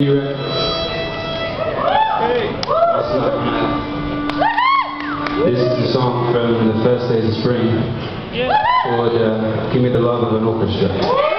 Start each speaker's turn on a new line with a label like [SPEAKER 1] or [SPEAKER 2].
[SPEAKER 1] This is the song from the first days of spring called uh, Give Me the Love of an Orchestra.